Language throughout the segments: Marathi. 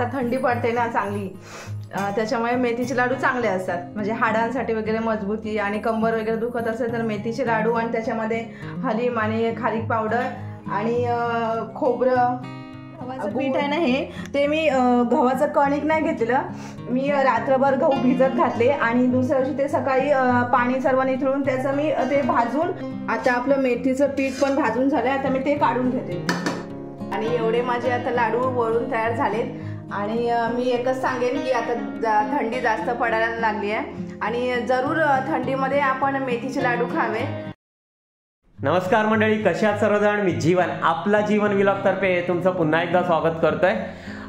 आता थंडी पडते ना चांगली. त्याच्यामुळे मेथीचे लाडू चांगले असतात. म्हणजे हाडांसाठी वगैरे मजबूती आणि कंबर वगैरे दुखत असेल तर मेथीचे लाडू आणि त्याच्यामध्ये हलीम आणि खारीक पावडर आणि खोबरं पीठ आहे ना हे? ते मी गव्हाचं कणिक नाही घेतलेलं. मी रात्रभर गहू भिजत घातले आणि दुसऱ्या दिवशी ते सकाळी पाणी सर्व निथळून त्याचं मी ते भाजून आता आपलं मेथीचं पीठ पण भाजून झालंय. आता मी ते काढून घेते. आणि एवढे माझे आता लाडू वळून तयार झालेत. आणि मी एकच सांगेन की आता जा- थंडी जास्त पडायला लागली आहे आणि जरूर थंडीमध्ये आपण मेथीचे लाडू खावे. नमस्कार मंडळी कशा सर्वजण? मी जीवन आपला जीवन विलॉग तर्फे तुमचं पुन्हा एकदा स्वागत करतोय.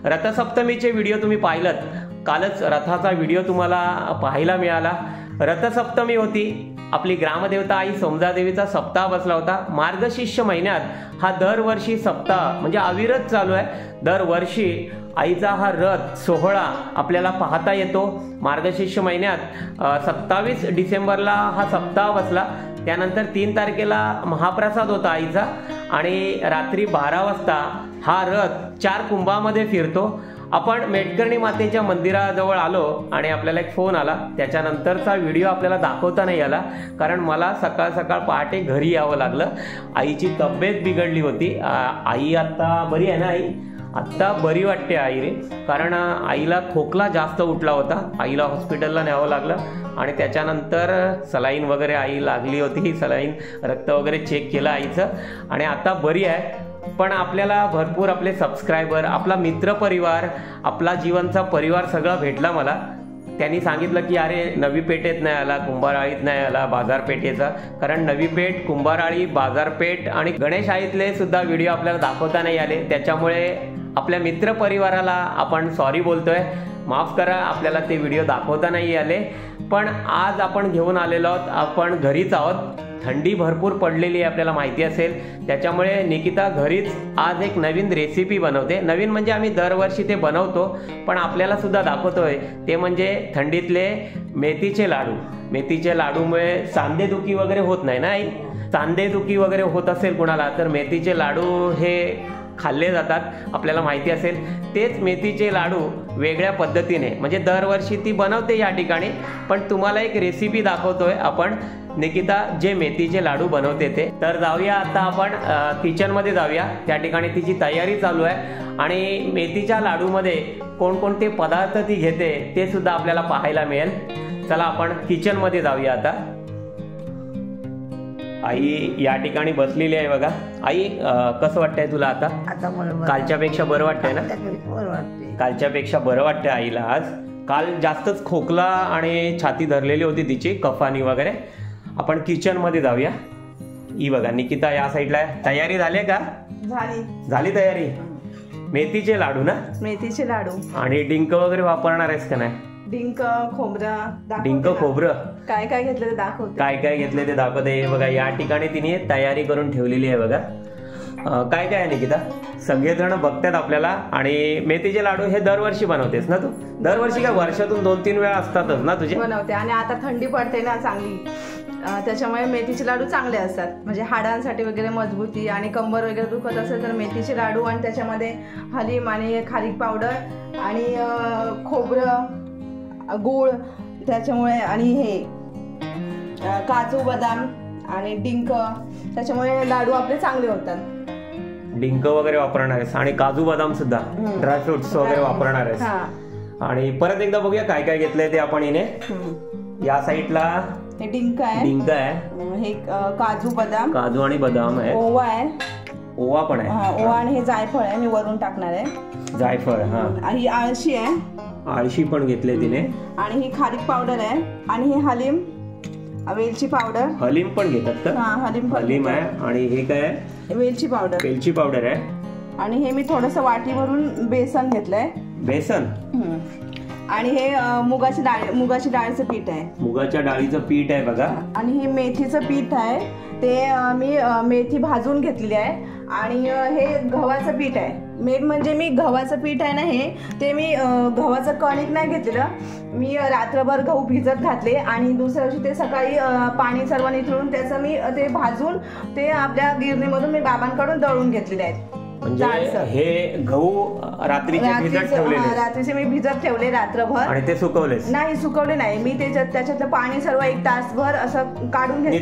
रथसप्तमीचे व्हिडिओ तुम्ही पाहिलत. कालच रथाचा व्हिडिओ तुम्हाला पाहायला मिळाला. रथसप्तमी होती. आपली ग्रामदेवता आई समजादेवीचा सप्ताह बसला होता. मार्गशीर्ष महिन्यात हा दरवर्षी सप्ताह म्हणजे अविरत चालू आहे. दरवर्षी आईचा हा रथ सोहळा आपल्याला पाहता येतो. मार्गशीर्ष महिन्यात सत्तावीस डिसेंबरला हा सप्ताह बसला. त्यानंतर तीन तारखेला महाप्रसाद होता आईचा. आणि रात्री बारा वाजता हा रथ चार कुंभामध्ये फिरतो. आपण मेटकर्णी मातेच्या मंदिराजवळ आलो आणि आपल्याला एक फोन आला. त्याच्यानंतरचा व्हिडिओ आपल्याला दाखवता नाही आला. कारण मला सकाळ सकाळ पहाटे घरी यावं लागलं. आईची तब्येत बिघडली होती. आई आत्ता बरी आहे ना आई? आत्ता बरी वाटते आई रे. कारण आईला खोकला जास्त उठला होता. आईला हॉस्पिटलला न्यावं लागलं. आणि त्याच्यानंतर सलाईन वगैरे आई लागली होती. सलाईन रक्त वगैरे चेक केलं आईचं. आणि आता बरी आहे. पण आपल्याला भरपूर आपले सबस्क्रायबर आपला मित्रपरिवार आपला जीवनचा परिवार सगळा भेटला मला. त्यांनी सांगितलं की अरे नवी पेठेत नाही आला कुंभाराळीत नाही आला बाजारपेठेचा. कारण नवी पेठ कुंभाराळी बाजारपेठ आणि गणेश आईतले सुद्धा व्हिडिओ आपल्याला दाखवता नाही आले. त्याच्यामुळे आपल्या मित्रपरिवाराला आपण सॉरी बोलतोय. माफ करा आपल्याला ते व्हिडिओ दाखवता नाही आले. पण आज आपण घेऊन आलेलो आहोत आपण घरीच आहोत. थंडी भरपूर पडलेली आहे आपल्याला माहिती असेल. त्याच्यामुळे निकिता घरीच आज एक नवीन रेसिपी बनवते. नवीन म्हणजे आम्ही दरवर्षी ते बनवतो पण आपल्याला सुद्धा दाखवतोय. ते म्हणजे थंडीतले मेथीचे लाडू. मेथीच्या लाडूमुळे सांधेदुखी वगैरे होत नाही ना आई? सांधेदुखी वगैरे होत असेल कुणाला तर मेथीचे लाडू हे खाल्ले जातात. आपल्याला माहिती असेल तेच मेथीचे लाडू वेगळ्या पद्धतीने म्हणजे दरवर्षी ती बनवते या ठिकाणी. पण तुम्हाला एक रेसिपी दाखवतोय आपण. निकिता जे मेथीचे लाडू बनवते ते. तर जाऊया आता आपण किचनमध्ये जाऊया. त्या ठिकाणी तिची तयारी चालू आहे. आणि मेथीच्या लाडूमध्ये कोणकोणते पदार्थ ती घेते ते सुद्धा आपल्याला पाहायला मिळेल. चला आपण किचनमध्ये जाऊया आता. आई या ठिकाणी बसलेली आहे बघा. आई कसं वाटतंय तुला आता? आता बरोबर कालच्या पेक्षा बरं वाटतंय ना? बरं वाटते कालच्या पेक्षा बरं वाटतंय आईला आज. काल जास्तच खोकला आणि छाती धरलेली होती तिची कफानी वगैरे. आपण किचनमध्ये जाऊया. ही बघा निकिता या साईडला आहे. तयारी झाली का? झाली. झाली तयारी? मेथीचे लाडू ना? मेथीचे लाडू. आणि डिंक वगैरे वापरणार आहेस का नाही? डिंक खोबरं डिंक. खोबरं? काय काय घेतलं ते दाखवते. काय काय घेतले ते दाखवते. हे बघा या ठिकाणी तिने तयारी करून ठेवलेली आहे बघा. काय काय आहे निकिता? सगळेजण बघतात आपल्याला आणि मेथीचे लाडू हे दरवर्षी बनवतेस ना तू? दरवर्षी काय वर्षातून दोन तीन वेळा असतातच ना तुझे? बनवते. आणि आता थंडी पडते ना चांगली. त्याच्यामुळे मेथीचे लाडू चांगले असतात. म्हणजे हाडांसाठी वगैरे मजबूती आणि कंबर वगैरे दुखत असेल तर मेथीचे लाडू आणि त्याच्यामध्ये हलीम आणि खारीक पावडर आणि खोबरं गूळ त्याच्यामुळे आणि हे काजू बदाम आणि डिंक त्याच्यामुळे लाडू आपले चांगले होतात. डिंक वगैरे वापरणार आहेस आणि काजू बदाम सुद्धा. ड्रायफ्रुट्स वगैरे वापरणार आहेस. हा. आणि परत एकदा बघूया काय काय घेतलंय ते आपण इने. हम्म. या साईडला हे डिंक आहे. डिंक आहे. हे काजू बदाम. काजू आणि बदाम आहे ओवा आहे. ओवा पण हा, आहे ओवा आणि हे जायफळ आहे मी वरून टाकणार आहे. जायफळ हा. आणि ही आळशी आहे. आळशी पण घेतले तिने. आणि ही खारीक पावडर आहे. आणि ही हलीम वेलची पावडर. हलीम पण घेतात का? हा हलीम हलीम आहे. आणि हे काय आहे? वेलची पावडर. वेलची पावडर आहे. आणि हे मी थोडस वाटी भरून बेसन घेतलंय. बेसन. आणि हे मुगाची डाळ मुगाची डाळीचं पीठ आहे. मुगाच्या डाळीचं पीठ आहे बघा. आणि हे मेथीचं पीठ आहे. ते मी मेथी भाजून घेतलेली आहे. आणि हे गव्हाचं पीठ आहे. मेन म्हणजे मी गव्हाचं पीठ आहे ना हे ते मी गव्हाचं कणिक नाही घेतलेलं. मी रात्रभर गहू भिजत घातले आणि दुसऱ्या दिवशी ते सकाळी पाणी सर्व निथळून त्याचं मी ते भाजून ते आपल्या गिरणीमधून मी बाबांकडून दळून घेतलेले आहेत. म्हणजे. हे गहू रात्रीचे भिजत ठेवलेले. रात्रीचे मी भिजत ठेवले रात्रभर. आणि ते सुकवलेस नाही सुकवले नाही. मी त्याच्यात त्याच्यातलं पाणी सर्व एक तासभर असं काढून घेतलं.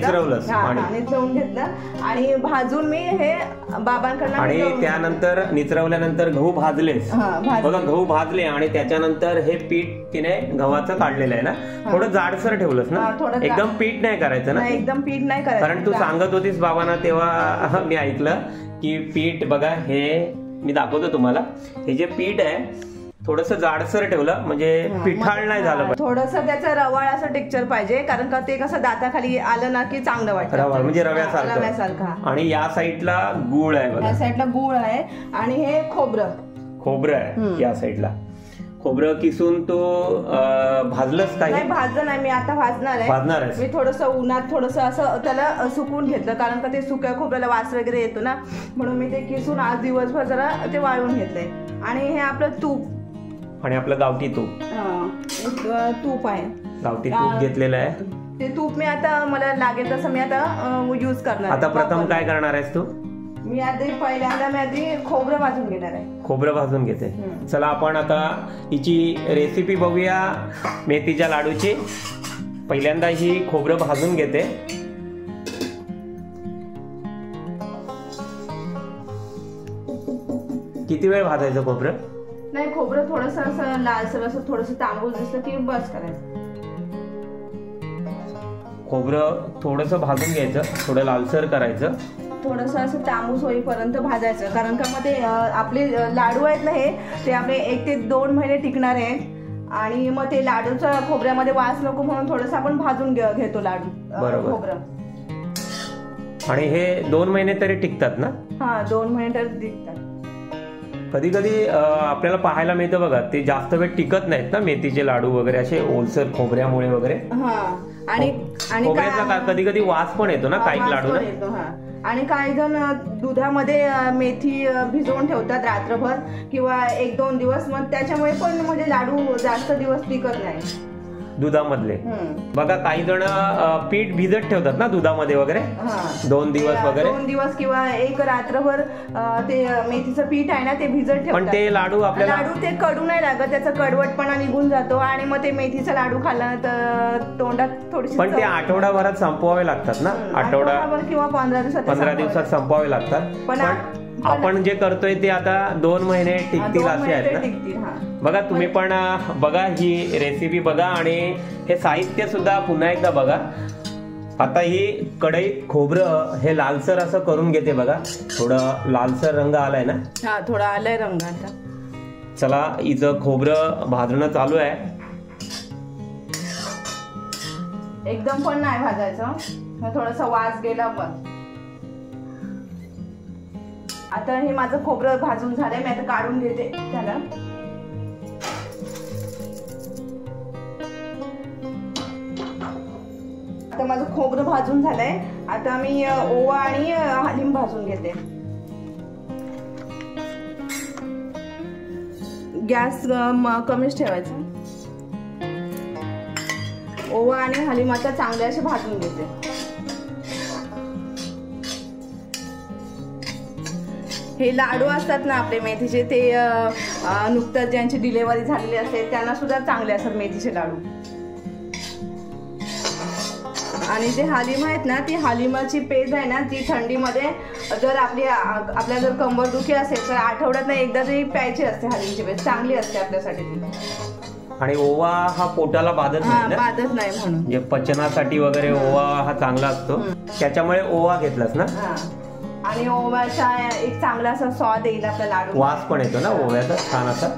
निचरवून घेतलं. आणि भाजून मी हे बाबांकडनं आणि त्यानंतर निचरवल्यानंतर गहू भाजलेस भाजले. बघा गहू भाजले आणि त्याच्यानंतर हे पीठ तिने गव्हाचं काढलेलं आहे ना? थोडं जाडसर ठेवलंस ना? एकदम पीठ नाही करायचं ना? एकदम पीठ नाही करायचं. कारण तू सांगत होतीस बाबांना तेव्हा मी ऐकलं की पीठ बघा हे मी दाखवतो तुम्हाला. हे जे पीठ आहे थोडस जाडसर ठेवलं म्हणजे पिठाळ नाही झालं थोडस त्याचं रवाळ असं टेक्चर पाहिजे कारण का ते कसं दाताखाली आलं ना की चांगलं वाटतं. रवाळ म्हणजे रव्यासारखं. रव्यासारखं आणि या साईडला गुळ आहे या साईडला गुळ आहे. आणि हे खोबरं. खोबरं आहे या साईडला. खोबरं किसून तो भाजलंच नाही काही भाजलं नाही. मी आता भाजणार आहे. भाजणार आहेस? मी थोडस उन्हात थोडस असं त्याला अ, सुकवून घेतलं. कारण का ते सुक्या खोबऱ्याला वास वगैरे येतो ना. म्हणून मी ते किसून आज दिवसभर जरा ते वाळवून घेतलंय. आणि हे आपलं तूप. आणि आपलं गावठी तूप. तूप आहे. गावठी तूप घेतलेलं आहे. ते तूप मी आता मला लागेल तसं मी आता यूज करणार आता आहे. प्रथम काय करणार आहेस तू? मी आधी पहिल्यांदा मी आधी खोबरं भाजून घेणार आहे. खोबरं भाजून घेते. चला आपण आता हिची रेसिपी बघूया मेथीच्या लाडूची. पहिल्यांदा ही खोबरं भाजून घेते. किती वेळ भाजायचं खोबरं? नाही खोबरं थोडस असं लालसर असं थोडस तांबूस दिसलं की बस करायचं. खोबरं थोडस भाजून घ्यायचं थोडं लालसर करायचं. थोडस असं तांबूस होईपर्यंत भाजायचं. कारण का मग ते आपले लाडू आहेत ना हे ते आपले एक ते दोन महिने टिकणार आहेत. आणि मग ते लाडूच्या खोबऱ्यामध्ये वास नको म्हणून थोडस आपण भाजून घेतो लाडू. खोबरं. आणि हे दोन महिने तरी टिकतात ना? हा दोन महिने तर टिकतात. कधी कधी आपल्याला पाहायला मिळतं बघा ते जास्त वेळ टिकत नाहीत ना मेथीचे लाडू वगैरे असे ओलसर खोबऱ्यामुळे वगैरे. हा आणि आणि खोबऱ्याचा कधी कधी वास पण येतो ना काही लाडू हा. आणि काही जण दुधामध्ये मेथी भिजवून ठेवतात रात्रभर किंवा एक दोन दिवस. मग त्याच्यामुळे पण म्हणजे लाडू जास्त दिवस टिकत नाही. दुधामधले. बघा काही जण पीठ भिजत ठेवतात ना दुधामध्ये वगैरे. दोन दिवस वगैरे दोन दिवस किंवा एक रात्रभर ते मेथीचं पीठ आहे ना ते भिजत पण ठेवतात ते लाडू आपल्याला लाडू ते कडू नाही लागत त्याचा कडवटपणा निघून जातो आणि मग ते मेथीचा लाडू खाल्ल्यानंतर तोंडात थोडीशी पण ते आठवडाभरात संपवावे लागतात ना आठवडाभर किंवा पंधरा दिवसात पंधरा. दिवसात संपवावे लागतात पण पण आपण जे करतोय ते आता दोन महिने टिकतील असे आहेत ना टिकतील. बघा तुम्ही पण बघा ही रेसिपी बघा आणि हे साहित्य सुद्धा पुन्हा एकदा बघा. आता ही कढईत खोबरं हे लालसर असं करून घेते बघा. थोडं लालसर रंग आलाय ना? हा थोडा आलाय रंग आता. चला हिचं खोबरं भाजणं चालू आहे. एकदम पण नाही भाजायचं थोडासा वास गेला पण. आता हे माझं खोबरं भाजून झालंय मी आता काढून घेते त्याला. आता माझं खोबरं भाजून झालंय. आता मी ओवा आणि हालिम हलीम भाजून घेते. गॅस म- कमीच ठेवायचा. ओवा आणि हलीम आता चांगले असे भाजून घेते. हे लाडू असतात ना आपले मेथीचे ते नुकतंच ज्यांची डिलेवरी झालेली असते त्यांना सुद्धा चांगले असतात मेथीचे लाडू. आणि जे हालिम आहेत ना ती हालिमाची पेज आहे ना ती थंडीमध्ये जर आपली आ- आपल्याला जर कंबरदुखी असेल तर आठवड्यात एकदा तरी प्यायची असते हालिमची पेज. चांगली असते आपल्यासाठी ती. आणि ओवा हा पोटाला बाधत नाही ना? बाधत नाही म्हणून. म्हणजे पचनासाठी वगैरे ओवा हा चांगला असतो. त्याच्यामुळे ओवा घेतलास ना? आणि ओव्याचा एक चांगला असा स्वाद येईल आपल्या लाडू वास पण येतो ना ओव्याचा छान असा?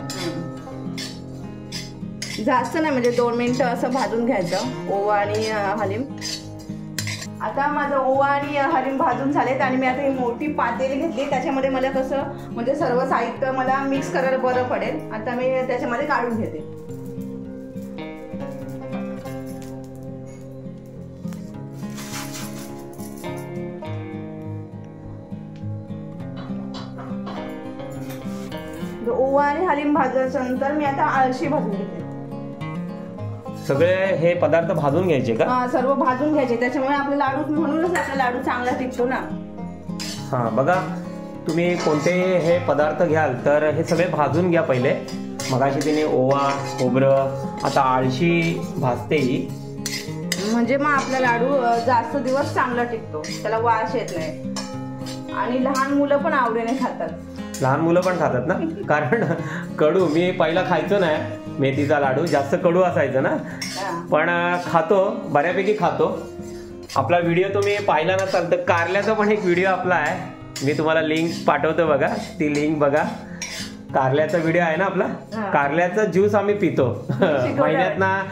जास्त नाही म्हणजे दोन मिनिटं असं भाजून घ्यायचं ओवा आणि हलीम. आता माझं ओवा आणि हरिण भाजून झालेत आणि मी आता ही मोठी पातेली घेतली. त्याच्यामध्ये मला कसं म्हणजे सर्व साहित्य मला मिक्स करायला बरं पडेल. आता मी त्याच्यामध्ये काढून घेते. ओवा आणि हलीम भाजल्याच्या नंतर मी आता आळशी भाजून घेते. सगळे हे पदार्थ भाजून घ्यायचे का? हा, सर्व भाजून घ्यायचे. त्याच्यामुळे आपला लाडू म्हणूनच आपला लाडू चांगला टिकतो ना. हा बघा तुम्ही कोणते हे पदार्थ घ्याल तर हे सगळे भाजून घ्या पहिले. मगाशी तिने ओवा खोबरं आता आळशी भाजते ही. म्हणजे मग आपला लाडू अ, जास्त दिवस चांगला टिकतो. त्याला वास येत नाही. आणि लहान मुलं पण आवडीने खातात. लहान मुलं पण खातात ना? कारण कडू मी पहिला खायचो नाही मेथीचा लाडू जास्त कडू असायचं ना. पण खातो बऱ्यापैकी खातो. आपला व्हिडिओ तुम्ही पाहिला नसाल तर कारल्याचा पण एक व्हिडिओ आपला आहे. मी तुम्हाला लिंक पाठवतो बघा. ती लिंक बघा. कारल्याचा व्हिडिओ आहे ना आपला. कारल्याचा ज्यूस आम्ही पितो. महिन्यात ना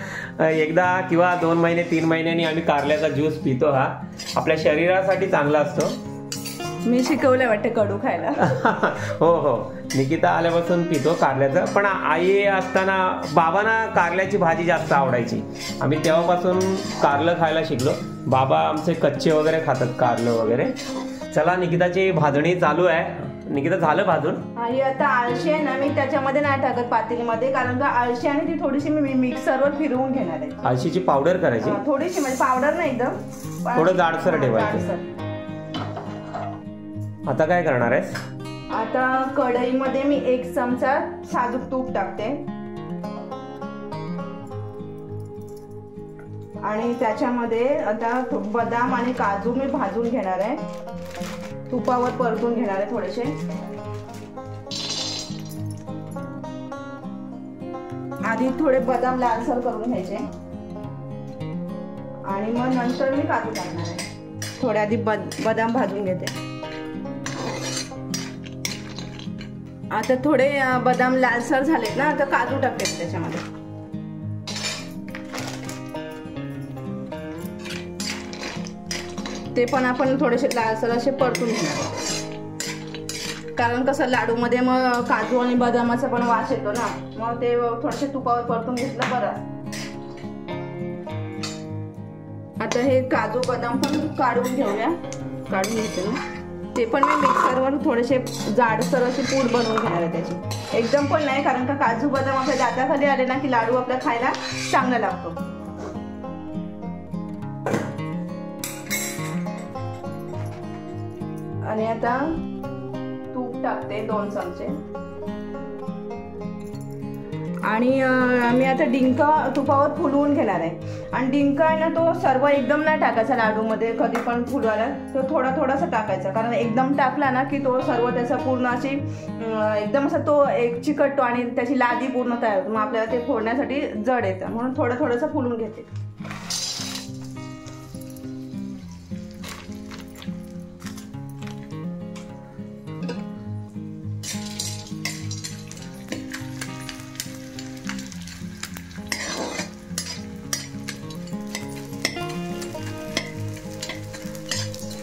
एकदा किंवा दोन महिने तीन महिन्यांनी आम्ही कारल्याचा ज्यूस पितो हा. आपल्या शरीरासाठी चांगला असतो. मी शिकवलंय वाटतं कडू खायला. हो हो. निकिता आल्यापासून पितो कारल्याचं. पण आई असताना बाबांना कारल्याची भाजी जास्त आवडायची. आम्ही तेव्हापासून कारलं खायला शिकलो. बाबा आमचे कच्चे वगैरे खातात कारलं वगैरे. चला निकिताची भाजणी चालू आहे. निकिता झालं भाजून? आणि आता आळशी आहे ना मी त्याच्यामध्ये नाही टाकत पातेलीमध्ये कारण का आळशी आणि ती थोडीशी मी मिक्सरवर फिरवून घेणार आहे. आळशीची पावडर करायची? थोडीशी म्हणजे पावडर नाही एकदम थोडं जाडसर ठेवायचं. आता काय करणार आहेस? आता कढईमध्ये मी एक चमचा साजूक तूप टाकते. आणि त्याच्यामध्ये आता बदाम आणि काजू मी भाजून घेणार आहे. तुपावर परतून घेणार आहे थोडेसे. आधी थोडे बदाम लालसर करून घ्यायचे. आणि मग नंतर मी काजू टाकणार आहे. थोडे आधी बद बदाम भाजून घेते. आता थोडे बदाम लालसर झालेत ना आता काजू टाकते त्याच्यामध्ये. ते पण आपण थोडेसे लालसर असे परतून घेणार कारण कसं लाडूमध्ये मग काजू आणि बदामाचा पण वास येतो ना मग ते थोडेसे तुपावर परतून घेतलं बरं. आता हे काजू बदाम पण काढून घेऊया. काढून घेते ना ते पण मी मिक्सरवर थोडेसे जाडसर असे पूड बनवून घेणार आहे त्याची. एकदम पण नाही कारण का काजू बदाम आपल्या दाताखाली आले ना की लाडू आपल्या खायला चांगला लागतो. आणि आता तूप टाकते दोन चमचे. आणि मी आता डिंक तुपावर फुलवून घेणार आहे. आणि डिंक आहे ना तो सर्व एकदम नाही टाकायचा लाडूमध्ये. कधी पण फुलवायला तो थोडा थोडासा टाकायचा. कारण एकदम टाकला ना की तो सर्व त्याचा पूर्ण अशी एकदम असा तो एक चिकटतो आणि त्याची लादी पूर्ण तयार होतो. मग आपल्याला ते फोडण्यासाठी जड येतं. म्हणून थोडं थोडंसं फुलून घेते.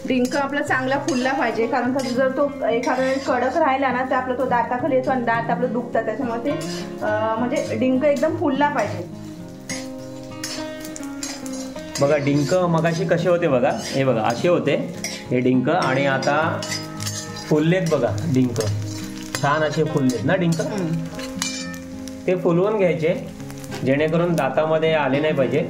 डिंक आपला चांगला फुलला पाहिजे कारण का जर तो एखाद्या वेळेस कडक राहिला ना तर आपला तो दाताखाली येतो आणि दात आपलं दुखतात. त्याच्यामुळे ते म्हणजे डिंक एकदम फुलला पाहिजे. बघा डिंक मगाशी कसे होते बघा? हे बघा असे होते हे डिंक आणि आता फुललेत बघा डिंक. छान असे फुललेत ना डिंक? ते फुलवून घ्यायचे जेणेकरून दातामध्ये आले नाही पाहिजे.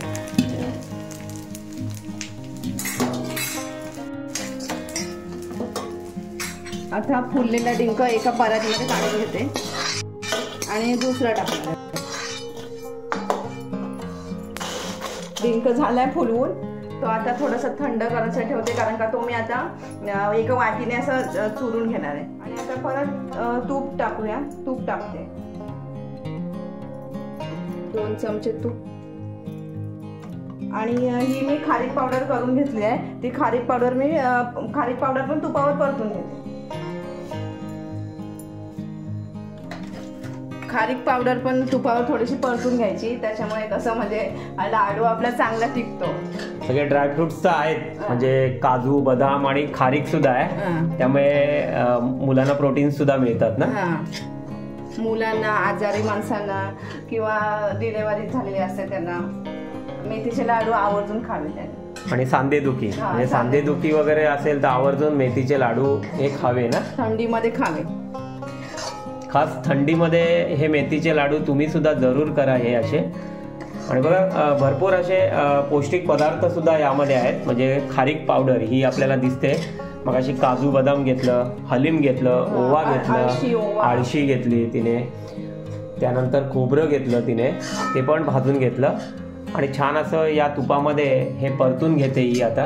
आता फुललेला डिंक एका परातीमध्ये काढून घेते. आणि दुसरा टाकणार डिंक झालाय फुलवून. तो आता थोडंसं थंड करायचं ठेवते कारण का तो मी आता एका वाटीने असं चुरून घेणार आहे. आणि आता परत तूप टाकूया. तूप टाकते. दोन चमचे तूप. आणि ही मी खारीक पावडर करून घेतली आहे. ती खारीक पावडर मी खारीक पावडर पण तुपावर परतून घेते. खारीक पावडर पण तुपावर थोडीशी परतून घ्यायची. त्याच्यामुळे कसं म्हणजे लाडू आपला चांगला टिकतो. सगळे ड्रायफ्रुट्स तर आहेत. म्हणजे काजू बदाम आणि खारीक सुद्धा आहे. त्यामुळे मुलांना प्रोटीन सुद्धा मिळतात ना. मुलांना आजारी माणसांना किंवा डिलेवरी झालेली असते त्यांना मेथीचे लाडू आवर्जून खावे त्यांनी. आणि सांधेदुखी म्हणजे सांधेदुखी वगैरे असेल तर आवर्जून मेथीचे लाडू हे खावे ना? थंडीमध्ये खावे. खास थंडीमध्ये हे मेथीचे लाडू तुम्ही सुद्धा जरूर करा हे असे. आणि बघा भरपूर असे पौष्टिक पदार्थ सुद्धा यामध्ये आहेत. म्हणजे खारीक पावडर ही आपल्याला दिसते. मगाशी काजू बदाम घेतलं हलीम घेतलं ओवा घेतलं. आळशी घेतली तिने. त्यानंतर खोबरं घेतलं तिने. ते पण भाजून घेतलं. आणि छान असं या तुपामध्ये हे परतून घेते ही आता.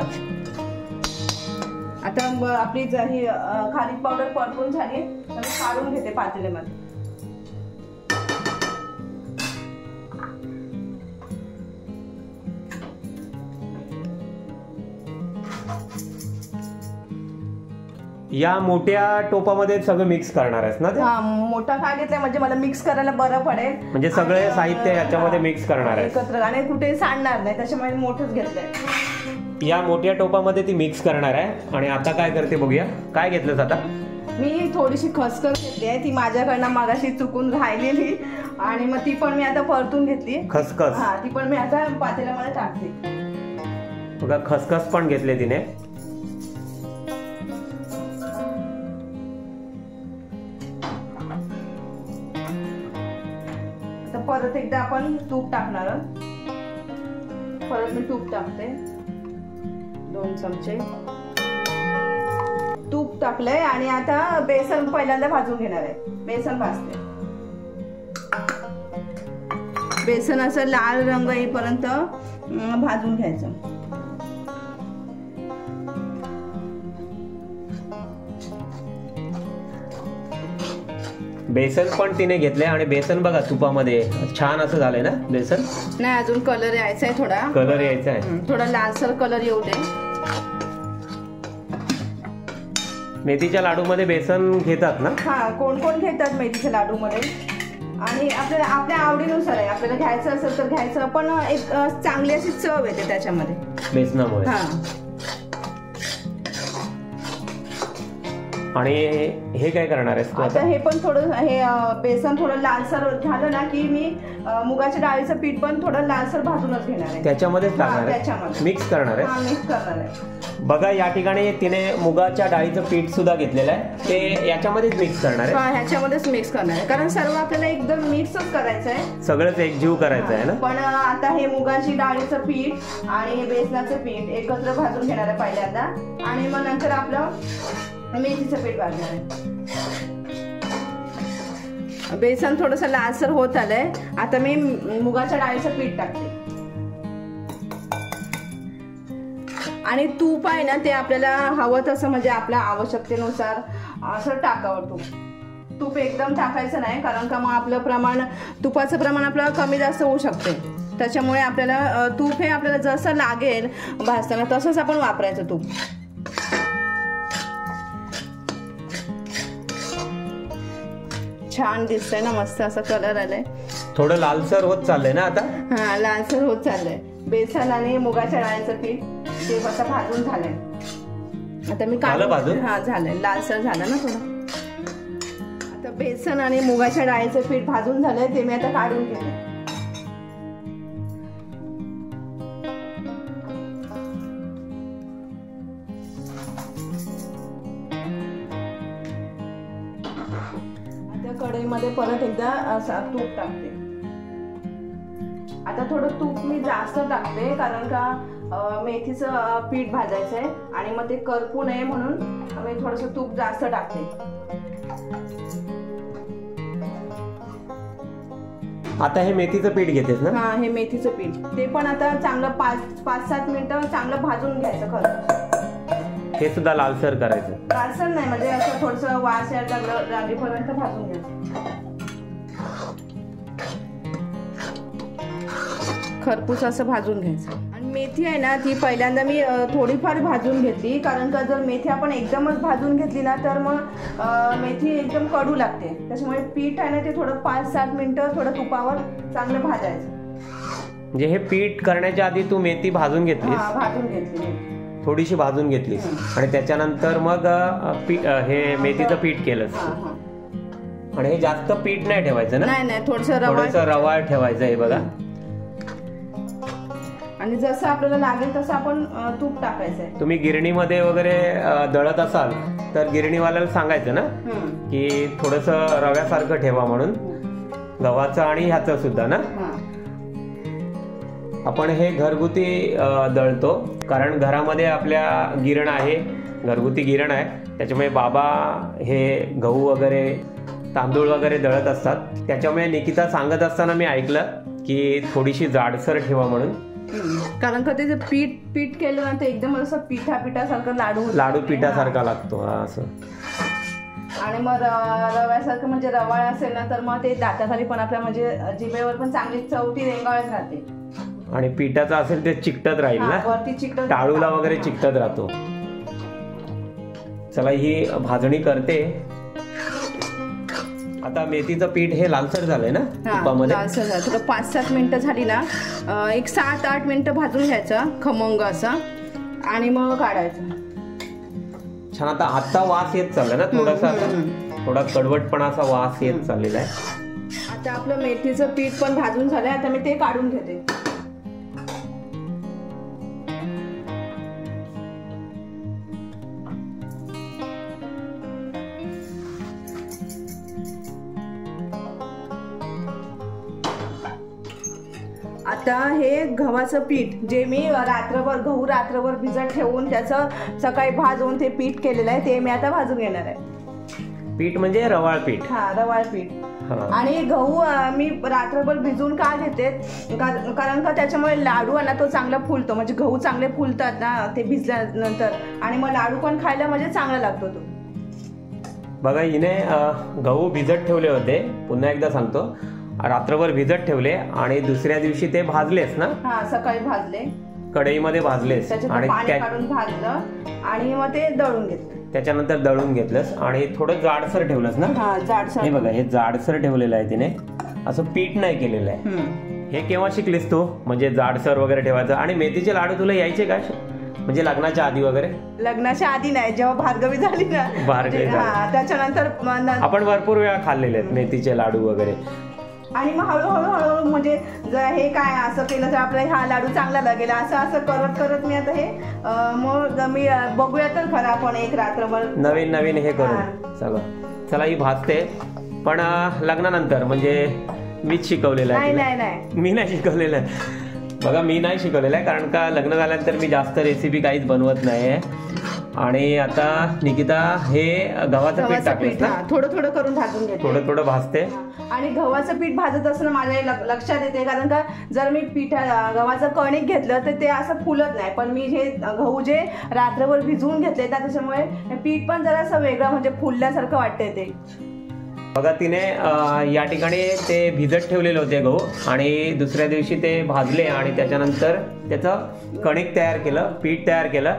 आता आपली ही खारीक पावडर परतून झाली तर मी काढून घेते पातेल्यामध्ये. या मोठ्या टोपामध्ये सगळं मिक्स करणार आहेस ना ते? हा मोठा काय घेतलाय? म्हणजे मला मिक्स करायला बरं पडेल. म्हणजे सगळे आणि, अ, साहित्य याच्यामध्ये mix करणार आहेस. एकत्र आणि कुठे सांडणार नाही त्याच्यामुळे मोठंच घेतलंय. या मोठ्या टोपामध्ये ती मिक्स करणार आहे. आणि आता काय करते बघूया. काय घेतलंस आता? मी थोडीशी खसखस घेतली आहे. ती माझ्याकडनं मागाशी चुकून राहिलेली. आणि मग ती पण मी आता परतून घेतली. खसखस? हा ती पण मी आता पातेल्यामध्ये टाकते. बघा खसखस पण घेतले तिने. परत एकदा आपण तूप टाकणार आहोत. परत मी तूप टाकते. दोन चमचे. तूप टाकलंय आणि आता बेसन पहिल्यांदा भाजून घेणार आहे. बेसन भाजते. बेसन असं लाल रंग येईपर्यंत भाजून घ्यायचं. बेसन पण तिने घेतले आणि बेसन बघा तुपामध्ये. छान असं झालंय ना बेसन? नाही अजून कलर यायचा आहे थोडा. कलर यायचा आहे. थोडा लालसर कलर येऊ दे. मेथीच्या लाडू मध्ये बेसन घेतात ना? हा कोण कोण घेतात मेथीच्या लाडू मध्ये आणि आपल्याला आपल्या आवडीनुसार आहे. आपल्याला घ्यायचं असेल तर घ्यायचं. पण एक चांगली अशी चव येते त्याच्यामध्ये. बेसनामुळे. हा. आणि हे काय करणार आहेस तू आता? हे पण थोडं हे बेसन थोडं लालसर झालं ना की मी मुगाच्या डाळीचं पीठ पण थोडं लालसर भाजूनच घेणार आहे. त्याच्यामध्येच टाकणार आहे. मिक्स करणार आहे मिक्स करणार आहे. बघा या ठिकाणी तिने मुगाच्या डाळीचं पीठ सुद्धा घेतलेलं आहे. ते याच्यामध्येच मिक्स करणार आहे. हा ह्याच्यामध्येच मिक्स करणार आहे. कारण सर्व आपल्याला एकदम मिक्सच करायचं आहे सगळंच एकजीव करायचं आहे ना? पण आता हे मुगाची डाळीचं पीठ आणि बेसनाचं पीठ एकत्र भाजून घेणार आहे पहिल्यांदा. आणि मग नंतर आपलं मेथीचं पीठ भाजणार आहे. बेसन थोडस लालसर होत आलंय. आता मी मुगाच्या डाळीचं पीठ टाकते. आणि तूप आहे ना ते आपल्याला हवं तसं म्हणजे आपल्या आवश्यकतेनुसार असं टाकावं तूप तूप एकदम टाकायचं नाही कारण का मग आपलं प्रमाण तुपाचं प्रमाण आपलं कमी जास्त होऊ शकते. त्याच्यामुळे आपल्याला तूप हे आपल्याला जसं लागेल भाजताना तसंच आपण वापरायचं तूप. छान दिसतंय ना मस्त असा कलर आलाय. थोडं लालसर होत चाललंय ना आता? हा लालसर होत चाललंय. बेसन आणि मुगाच्या डाळीचं पीठ. ते असं भाजून झालंय. आता मी भाजून? हा झालंय. लालसर झालं ना थोडं. आता बेसन आणि मुगाच्या डाळीचं पीठ भाजून झालंय ते मी आता काढून घेते. आता कढईमध्ये परत एकदा असा तूप टाकते. आता थोडं तूप मी जास्त टाकते कारण का मेथीचं पीठ भाजायचं आहे आणि मग ते करपू नये म्हणून मी थोडस तूप जास्त टाकते. आता हे मेथीचं पीठ घेतेस ना? हा हे मेथीचं पीठ. ते पण आता चांगलं पाच पाच सात मिनिटं चांगलं भाजून घ्यायचं खरं. हे सुद्धा लालसर करायचं. लालसर नाही म्हणजे असं थोडस वास यायला लागलं लागेपर्यंत भाजून घ्यायचं. खरपूस असं भाजून घ्यायचं. मेथी आहे ना ती पहिल्यांदा मी थोडीफार भाजून घेतली. कारण का जर मेथी आपण एकदमच भाजून घेतली ना तर मग मेथी एकदम कडू लागते. त्याच्यामुळे पीठ आहे ना ते थोडं पाच सात मिनिटं थोडं तुपावर चांगलं भाजायचं. म्हणजे हे पीठ करण्याच्या आधी तू मेथी भाजून घेतलीस. हा भाजून घेतली. थोडीशी भाजून घेतलीस. आणि त्याच्यानंतर मग अ, पी- अ, हे मेथीचं पीठ केलंस. हा हा. आणि हे जास्त पीठ नाही ठेवायचं ना? नाही नाही थोडस रवा थोडस रवा ठेवायचं आहे बघा. आणि जसं आपल्याला लागेल तसं आपण तूप टाकायचं आहे तुम्ही गिरणीमध्ये वगैरे दळत असाल तर गिरणीवाल्याला सांगायचं ना. की थोडस रव्यासारखं ठेवा म्हणून. गव्हाचं आणि ह्याचं सुद्धा ना. आपण हे घरगुती दळतो कारण घरामध्ये आपल्या गिरण आहे घरगुती गिरण आहे. त्याच्यामुळे बाबा हे गहू वगैरे तांदूळ वगैरे दळत असतात. त्याच्यामुळे निकिता सांगत असताना मी ऐकलं की थोडीशी जाडसर ठेवा म्हणून. कारण का ते जे पीठ पीठ केलं ना ते एकदम असं पिठा पिठासारखं लाडू. लाडू पिठासारखा लागतो हा असं. आणि मग रव्यासारखं म्हणजे रवाळ असेल ना तर मग ते दाताखाली पण आपल्या म्हणजे जिभेवर पण चांगली चवटी रेंगाळत राहते. आणि पिठाचा असेल ते चिकटत राहील ना? वरती चिकटत टाळूला वगैरे चिकटत राहतो. चला ही भाजणी करते. आता मेथीचं पीठ हे लालसर झालंय ना तुपामध्ये? लालसर झालं. थोडं पाच सात मिनिटं झाली ना. एक सात आठ मिनिटं भाजून घ्यायचं खमंग असं. आणि मग काढायचं. छान आता आता वास येत चाललाय ना थोडासा. थोडा कडवटपणा असा वास येत चाललेला आहे. आता आपलं मेथीचं पीठ पण भाजून झालंय. आता मी ते काढून घेते. गव्हाचं पीठ जे मी रात्रभर गहू रात्रभर भिजत ठेवून त्याचं सकाळी भाजून ते पीठ केलेलं आहे ते मी आता भाजून घेणार आहे. पीठ म्हणजे रवाळ पीठ. हा रवाळ पीठ. हा. आणि गहू मी रात्रभर भिजवून का घेते? कारण का त्याच्यामुळे लाडू आहे ना तो चांगला फुलतो. म्हणजे गहू चांगले फुलतात ना ते भिजल्यानंतर. आणि मग लाडू पण खायला म्हणजे चांगला लागतो तो. बघा हिने गहू भिजत ठेवले होते. पुन्हा एकदा सांगतो. रात्रभर भिजत ठेवले आणि दुसऱ्या दिवशी ते भाजलेस ना? हा सकाळी भाजले. कढईमध्ये भाजलेस आणि काढून भाजलं आणि मग ते दळून घेतलं. त्याच्यानंतर दळून घेतलंस आणि थोडं जाडसर ठेवलंस ना? हा जाडसर. हे बघा हे जाडसर ठेवलेलं आहे तिने. असं पीठ नाही केलेलं आहे. हे केव्हा शिकलीस तू? म्हणजे जाडसर वगैरे ठेवायचं. आणि मेथीचे लाडू तुला यायचे का? म्हणजे लग्नाच्या आधी वगैरे? लग्नाच्या आधी नाही जेव्हा भार्गवी झाली ना. भार्गवी म्हणजे, हा त्याच्यानंतर आपण भरपूर वेळा खाल्लेले आहेत मेथीचे लाडू वगैरे. आणि मग हळूहळू हळूहळू म्हणजे जर हे काय असं केलं तर आपला हा लाडू चांगला लागेल असं असं करत करत मी आता हे मग मी बघूया तर खरं आपण एक रात्रभर. नवीन नवीन हे. करून सगळं चला. ही भाजते पण लग्नानंतर म्हणजे मीच शिकवलेलं आहे. नाही. नाही नाही. मी नाही शिकवलेलं आहे. बघा मी नाही शिकवलेलं आहे कारण का लग्न झाल्यानंतर मी जास्त रेसिपी काहीच बनवत नाही आहे आणि आता निकिता हे गव्हाचं पीठ गव्हाचं हा, थोडं थोडं करून भाजून घेते. थोडं थोडं भाजते. आणि गव्हाचं पीठ भाजत असताना माझ्या लक- लक्षात येते कारण का जर मी पिठा गव्हाचं कणिक घेतलं तर ते असं फुलत नाही. पण मी जे गहू जे रात्रभर भिजवून घेतले ना त्याच्यामुळे हे पीठ पण जरा असं वेगळं म्हणजे फुलल्यासारखं वाटतंय ते. बघा तिने अं, या ठिकाणी ते भिजत ठेवलेले होते गहू आणि दुसऱ्या दिवशी ते भाजले आणि त्याच्यानंतर त्याचं कणिक तयार केलं पीठ तयार केलं.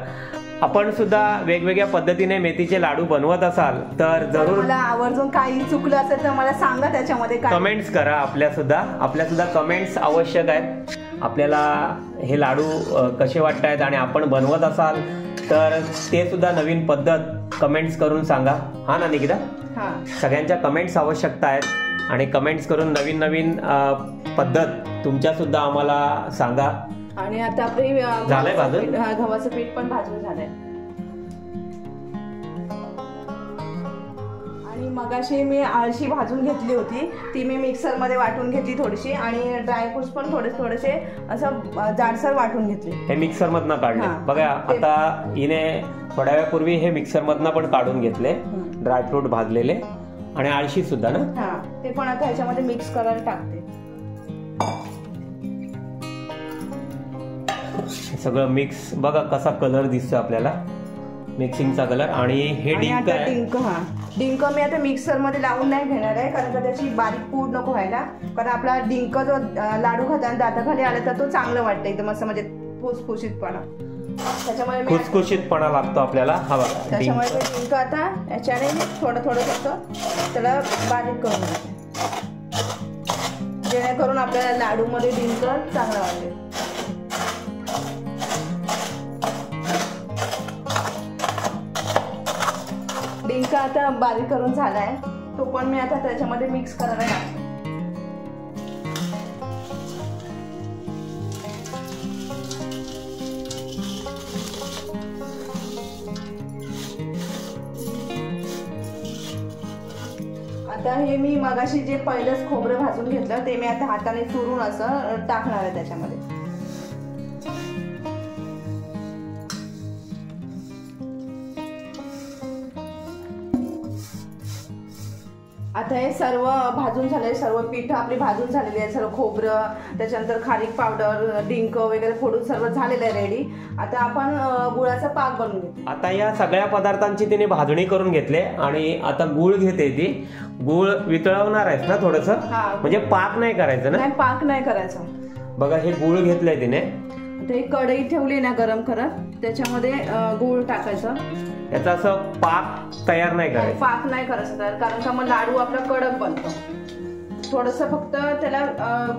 आपण सुद्धा वेगवेगळ्या पद्धतीने मेथीचे लाडू बनवत असाल तर जर जरूर मला आवर्जून काही चुकलं असेल तर मला सांगा त्याच्यामध्ये काय. कमेंट्स करा आपल्या सुद्धा. आपल्या सुद्धा कमेंट्स आवश्यक आहेत. आपल्याला हे लाडू कसे वाटत आहेत आणि आपण बनवत असाल तर ते सुद्धा नवीन पद्धत कमेंट्स करून सांगा. हा ना निकिता? हा. सगळ्यांच्या कमेंट्स आवश्यकता आहेत आणि कमेंट्स करून नवीन नवीन पद्धत तुमच्या सुद्धा आम्हाला सांगा. आणि आता आपली झालंय भाजून? पीठ- गव्हाचं पीठ पण भाजून झालंय. आणि मगाशी मी आळशी भाजून घेतली होती. ती मी मिक्सरमध्ये वाटून घेतली थोडीशी आणि ड्रायफ्रुट्स पण थोडे थोडेसे असं जाडसर वाटून घेतले. हे मिक्सर मधनं काढले. बघा आता हिने थोड्या वेळापूर्वी हे मिक्सर मधनं पण काढून घेतले. ड्रायफ्रूट भाजलेले. आणि आळशी सुद्धा ना? हा. ते पण आता ह्याच्यामध्ये मिक्स करायला टाकते. सगळं मिक्स बघा कसा कलर दिसतो आपल्याला. मिक्सिंगचा कलर आणि हे आणि डिंक आता आहे. डिंक हा. डिंक मी आता मिक्सरमध्ये लावून नाही घेणार आहे कारण का त्याची बारीक पूड नको व्हायला. कारण आपला डिंक जो अं, लाडू खाताना दाताखाली आला तर तो चांगलं वाटतं एकदम असं म्हणजे फुसफुशीतपणा. त्याच्यामुळे मी खुसखुशीतपणा लागतो आपल्याला. हा बघा डिंक. त्याच्यामुळे मी डिंक आता याच्याने थोडं थोडं फक्त त्याला बारीक करून घेते. जेणेकरून आपल्याला लाडूमध्ये डिंक चांगला वाटेल. डिंक आता बारीक करून झालाय? तो पण मी आता त्याच्यामध्ये मिक्स करायला लागतो आता हे मी मगाशी जे पहिलंच खोबरं भाजून घेतलं ते मी आता हाताने चुरून असं टाकणार आहे त्याच्यामध्ये. आता हे सर्व भाजून झाले सर्व पीठ आपली भाजून झालेली आहे सर्व खोबरं त्याच्यानंतर खारीक पावडर डिंक वगैरे फोडून सर्व झालेलं आहे रेडी आता आपण गुळाचा पाक बनवून घेतो आता या सगळ्या पदार्थांची तिने भाजणी करून घेतले आणि आता गुळ घेते ती. गुळ वितळवणार आहेस ना थोडस. म्हणजे पाक नाही करायचं ना? नाही पाक नाही करायचा. बघा हे गुळ घेतलंय तिने. आता एक कढई ठेवली ना गरम करत त्याच्यामध्ये गूळ टाकायचं. याचा असं पाक तयार नाही करायचं. पाक नाही करायचं तर कारण का मग लाडू आपला कडक बनतो. थोडस फक्त त्याला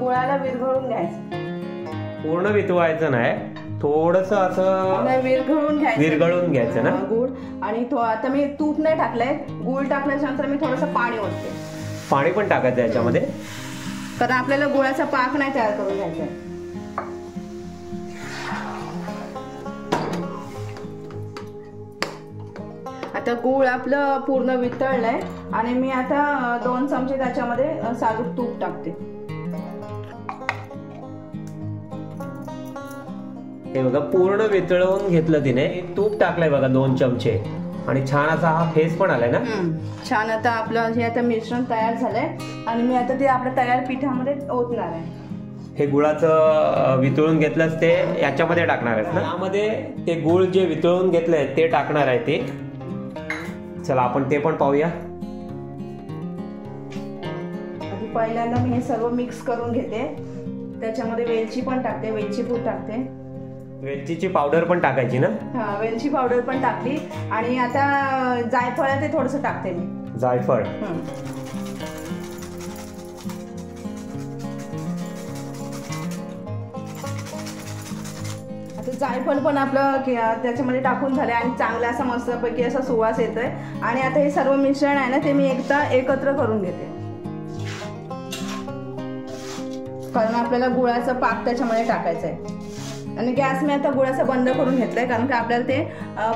गुळाला विरघळून घ्यायचं. पूर्ण वितवायचं नाही थोडस असं विरघळून घ्यायचं. विरघळून घ्यायचं ना? गूळ. आणि तो आता मी तूप नाही टाकलंय गूळ टाकल्याच्या नंतर मी थोडस पाणी ओतते. पाणी पण टाकायचं याच्यामध्ये? कारण आपल्याला गुळाचा पाक नाही तयार करून घ्यायचा. आता गूळ आपलं पूर्ण वितळलंय. आणि मी आता दोन चमचे त्याच्यामध्ये साजूक तूप टाकते. हे बघा पूर्ण वितळवून घेतलं तिने. तूप टाकलंय बघा दोन चमचे. आणि छान असा हा फेस पण आलाय ना? छान आता आपलं हे आता मिश्रण तयार झालंय. आणि मी आता ते आपल्या तयार पिठामध्ये ओतणार आहे. हे गुळाचं वितळून घेतलंच ते याच्यामध्ये टाकणार आहेस ना? यामध्ये ते गुळ जे वितळून घेतलंय ते टाकणार आहे ते. चला आपण ते पण पाहूया. आधी पहिल्यांदा मी हे सर्व मिक्स करून घेते. त्याच्यामध्ये वेलची पण टाकते वेलची पूड टाकते. वेलचीची पावडर पण टाकायची ना? हा वेलची पावडर पण टाकली. आणि आता जायफळ आहे ते थोडंसं टाकते मी. जायफळ. जायफळ पण आपलं त्याच्यामध्ये टाकून झालं आणि चांगला असा मस्तपैकी असा सुवास येतोय. आणि आता हे सर्व मिश्रण आहे ना ते मी एकदा एकत्र करून घेते. कारण आपल्याला गुळाचा पाक त्याच्यामध्ये टाकायचा आहे आणि गॅस मी आता गुळाचा बंद करून घेतलाय कारण का आपल्याला ते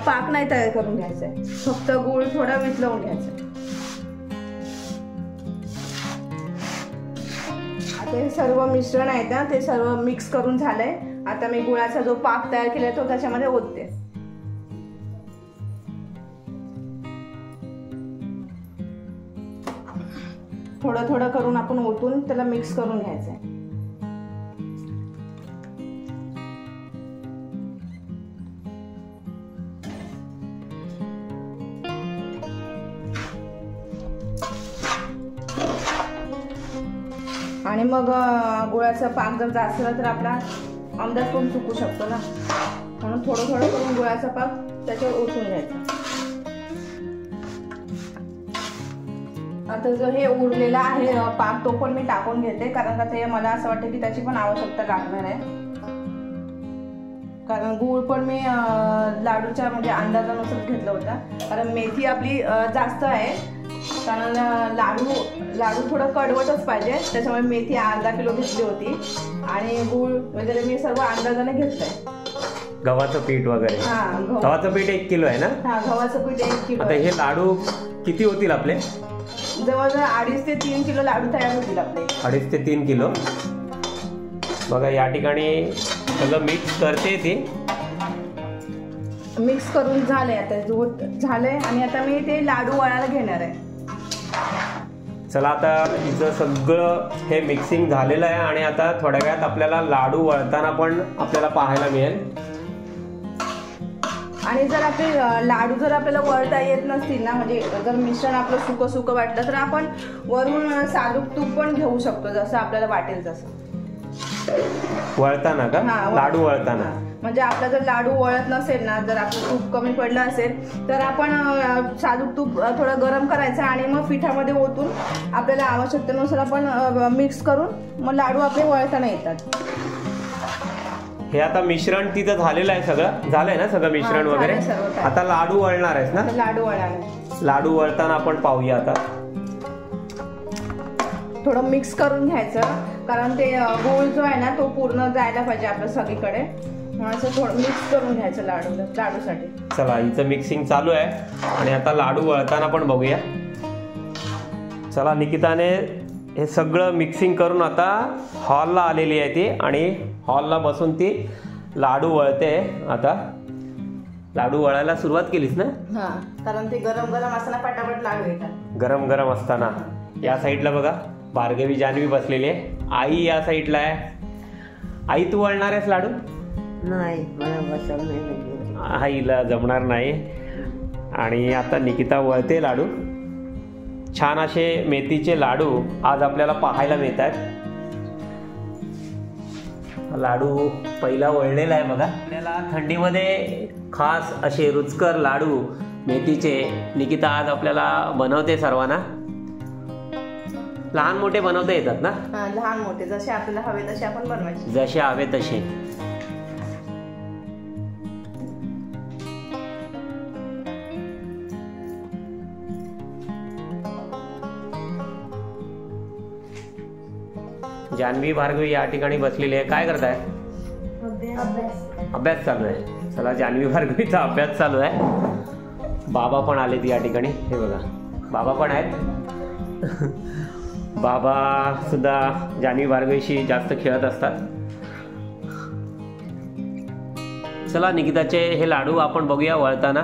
पाक नाही तयार करून घ्यायचं आहे फक्त गुळ थोडा वितळवून घ्यायचा. आहे. आता हे सर्व मिश्रण आहे ना ते सर्व मिक्स करून झालंय. आता मी गुळाचा जो पाक तयार केला तो त्याच्यामध्ये ओतते. थोडं थोडं करून आपण ओतून त्याला मिक्स करून घ्यायचंय. आणि मग गुळाचा पाक जर जास्त झाला तर आपला अंदाज पण चुकू शकतो ना? म्हणून थोडं थोडं करून गुळाचा पाक त्याच्यावर ओतून घ्यायचा. आता जो हे उरलेला आहे पाक तो पण मी टाकून घेते कारण का ते मला असं वाटतं की त्याची पण आवश्यकता लागणार आहे. कारण गूळ पण मी लाडूच्या म्हणजे अंदाजानुसार घेतला होता. कारण मेथी आपली जास्त आहे. कारण लाडू लाडू थोडं कडवटच पाहिजे. त्याच्यामुळे मेथी अर्धा किलो घेतली होती. आणि गूळ वगैरे मी सर्व अंदाजाने घेतलंय. गव्हाचं पीठ वगैरे. हा गव्हाचं. पीठ एक किलो आहे ना? हा गव्हाचं पीठ एक किलो आता. हे लाडू किती होतील आपले? जवळजवळ अडीच ते तीन किलो लाडू तयार होतील आपले. अडीच ते तीन किलो. बघा या ठिकाणी सगळं मिक्स करते ती. मिक्स करून झाले आता जो झालंय आणि आता मी ते लाडू वळायला घेणार आहे. चला आता हिचं सगळं हे मिक्सिंग झालेलं आहे आणि आता थोड्या वेळात आपल्याला लाडू वळताना पण आपल्याला पाहायला मिळेल. आणि जर आपले लाडू जर आपल्याला वळता येत नसतील ना म्हणजे जर मिश्रण आपलं सुकं सुकं वाटलं तर आपण वरून अ, साजूक तूप पण घेऊ शकतो जसं आपल्याला वाटेल तसं. वळताना का? हा, वळ- लाडू वळताना. म्हणजे आपला जर लाडू वळत नसेल ना जर आपलं तूप कमी पडलं असेल तर आपण अ, साजूक तूप अ, थोडं गरम करायचं आणि मग पिठामध्ये ओतून आपल्याला आवश्यकतेनुसार आपण मिक्स करून मग लाडू आपले वळताना येतात. हे आता मिश्रण तिथं झालेलं आहे सगळं. झालंय ना सगळं मिश्रण झालंय वगैरे? सर्व. आता लाडू वळणार आहेस ना? तर लाडू वळायला लाडू वळताना आपण पाहूया आता. थोडं मिक्स करून घ्यायचं. कारण ते गूळ जो आहे ना तो पूर्ण जायला पाहिजे आपल्या सगळीकडे. असं थोडं मिक्स करून घ्यायचं लाडू लाडूसाठी. चला हिचं मिक्सिंग चालू आहे. आणि आता लाडू वळताना पण बघूया. चला निकिताने हे सगळं मिक्सिंग करून आता हॉलला आलेली आहे ती. आणि हॉलला बसून ती लाडू वळते. आता लाडू वळायला सुरुवात केलीस ना? हा कारण ते गरम गरम असताना पटापट लाडू येतात. गरम गरम असताना. या साईडला बघा. भार्गवी जान्हवी बसलेली आहे. आई या साईडला आहे. आई तू वळणार आहेस लाडू? नाही मला बसवलं नाही पाहिजे. आईला जमणार नाही. आणि आता निकिता वळते लाडू. छान असे मेथीचे लाडू आज आपल्याला पाहायला मिळत आहेत लाडू पहिला वळलेला आहे बघा. आपल्याला थंडीमध्ये खास असे रुचकर लाडू मेथीचे निकिता आज आपल्याला बनवते सर्वांना. लहान मोठे बनवता येतात ना? हा, लहान मोठे जसे आपल्याला हवे तसे आपण बनवायचे. जसे हवे तसे. जान्हवी भार्गवी या ठिकाणी बसलेली आहे. काय करताय? अभ्यास चालू आहे. चला जान्हवी भार्गवीचा अभ्यास चालू आहे. बाबा पण आलेत या ठिकाणी. हे बघा. बाबा पण आहेत. बाबा सुद्धा जान्हवी भार्गवीशी जास्त खेळत असतात. चला निकिताचे हे लाडू आपण बघूया वळताना.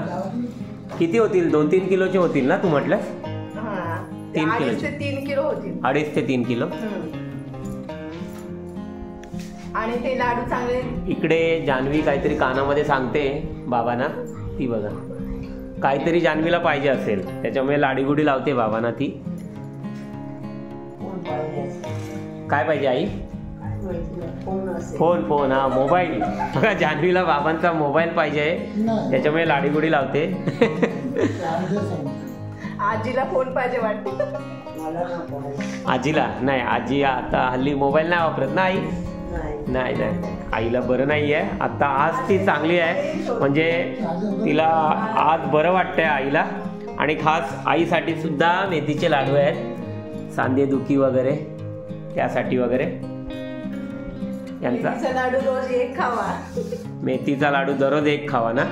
किती होतील? दोन तीन किलोचे होतील ना तू म्हटलं हा. तीन. ते तीन किलो होतील. अडीच ते तीन किलो. आणि ते लाडू चांगले इकडे जान्हवी काहीतरी कानामध्ये सांगते बाबांना. ती बघा. काहीतरी जान्हवीला पाहिजे असेल. त्याच्यामुळे लाडीगुडी लावते बाबांना ती. काय पाहिजे आई? फोन फोन हा मोबाईल. बघा जान्हवीला बाबांचा मोबाईल पाहिजे. त्याच्यामुळे लाडीगुडी लावते. आजीला फोन पाहिजे वाटते. आजीला? नाही आजी आता हल्ली मोबाईल नाही वापरत ना आई? नाही. नाही नाही. आईला बरं नाही आहे आता आज ती चांगली आहे. म्हणजे तिला आज बरं वाटतंय आईला. आणि खास आईसाठी सुद्धा मेथीचे लाडू आहेत. सांधे दुखी वगैरे. त्यासाठी वगैरे. यांचा. मेथीचा लाडू रोज एक खावा. मेथीचा लाडू दररोज एक खावा ना?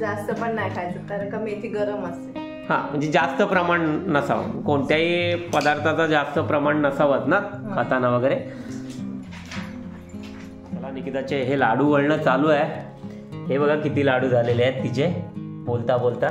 जास्त पण नाही खायचं कारण का मेथी गरम असते. हा म्हणजे जास्त प्रमाण नसावं. कोणत्याही पदार्थाचं जास्त प्रमाण नसावंच ना खाताना वगैरे. मला निकिताचे हे लाडू वळणं चालू आहे. हे बघा किती लाडू झालेले आहेत तिचे. बोलता बोलता.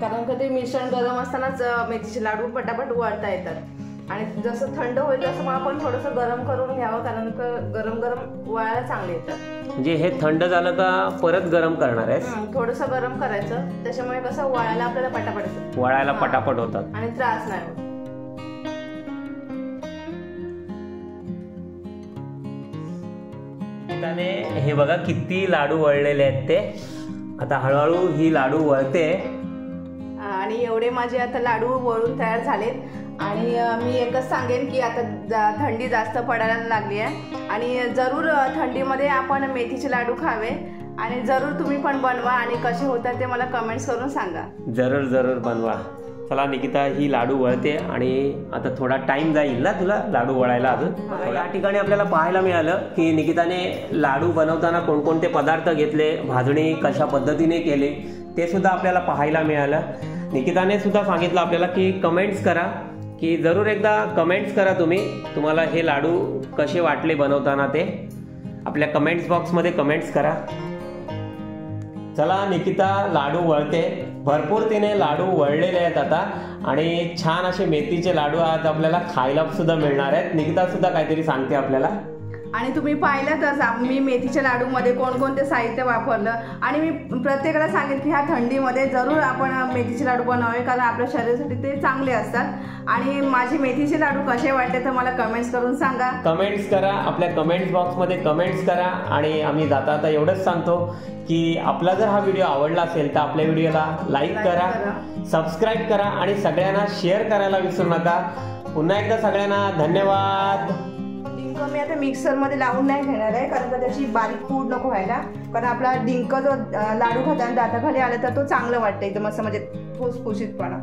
कारण का ते मिश्रण गरम असतानाच मेथीचे लाडू पटापट वळता येतात. आणि जसं थंड होईल तसं मग आपण थोडंसं गरम करून घ्यावं कारण का गरम गरम वळायला चांगले येतात. म्हणजे हे थंड झालं का परत गरम करणार आहेस? हं, थोडंसं गरम करायचं. त्याच्यामुळे कसं वळायला आपल्याला पटापट येतं वळायला हा. पटापट होतात. आणि त्रास नाही होत. हे बघा किती लाडू वळलेले आहेत ते. आता हळूहळू ही लाडू वळते. आणि एवढे माझे आता लाडू वळून तयार झालेत. आणि मी एकच सांगेन की आता जा- थंडी जास्त पडायला लागली आहे. आणि जरूर थंडीमध्ये आपण मेथीचे लाडू खावे. आणि जरूर तुम्ही पण बनवा आणि कसे होतात ते मला कमेंट्स करून सांगा. जरूर जरूर बनवा. चला निकिता ही लाडू वळते आणि आता थोडा टाइम जाईल ना तुला लाडू वळायला अजून? या ठिकाणी आपल्याला पाहायला मिळालं की निकिताने लाडू बनवताना कोणकोणते पदार्थ घेतले भाजणी कशा पद्धतीने केले ते सुद्धा आपल्याला पाहायला मिळालं. निकिताने सुद्धा सांगितलं आपल्याला की कमेंट्स करा. की जरूर एकदा कमेंट्स करा तुम्ही. तुम्हाला हे लाडू कसे वाटले बनवताना ते. आपल्या कमेंट्स बॉक्समध्ये कमेंट्स करा. चला निकिता लाडू वळते. भरपूर तिने लाडू वळलेले आहेत आता. आणि छान असे मेथीचे लाडू आज आपल्याला खायला सुद्धा मिळणार आहेत. निकिता सुद्धा काहीतरी सांगते आपल्याला. आणि तुम्ही पाहिलंच मी मेथीच्या लाडूमध्ये कोणकोणते साहित्य वापरलं. आणि मी प्रत्येकाला सांगेन की ह्या थंडीमध्ये जरूर आपण मेथीचे लाडू बनवावे कारण आपल्या शरीरासाठी ते चांगले असतात. आणि माझे मेथीचे लाडू कसे वाटले तर मला कमेंट्स करून सांगा. कमेंट्स करा आपल्या कमेंट्स बॉक्समध्ये कमेंट्स करा. आणि आम्ही जाता आता एवढंच सांगतो की आपला जर हा व्हिडिओ आवडला असेल तर आपल्या व्हिडिओला लाईक करा. सबस्क्राईब करा आणि सगळ्यांना शेअर करायला विसरू नका. पुन्हा एकदा सगळ्यांना धन्यवाद. डिंक मी आता मिक्सरमध्ये लावून नाही घेणार आहे कारण का त्याची बारीक पूड नको व्हायला. कारण आपला डिंक जो लाडू खाताना दाताखाली आला तर तो चांगलं वाटतं एकदम असं म्हणजे फुसफुशीतपणा